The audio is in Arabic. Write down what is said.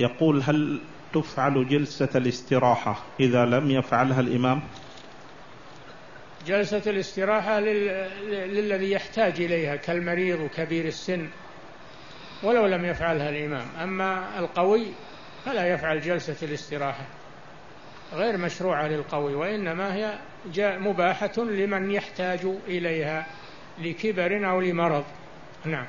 يقول هل تفعل جلسة الاستراحة؟ إذا لم يفعلها الإمام. جلسة الاستراحة لل... للذي يحتاج إليها كالمريض وكبير السن ولو لم يفعلها الإمام. أما القوي فلا يفعل جلسة الاستراحة غير مشروعة للقوي وإنما هي مباحة لمن يحتاج إليها لكبر أو لمرض. نعم.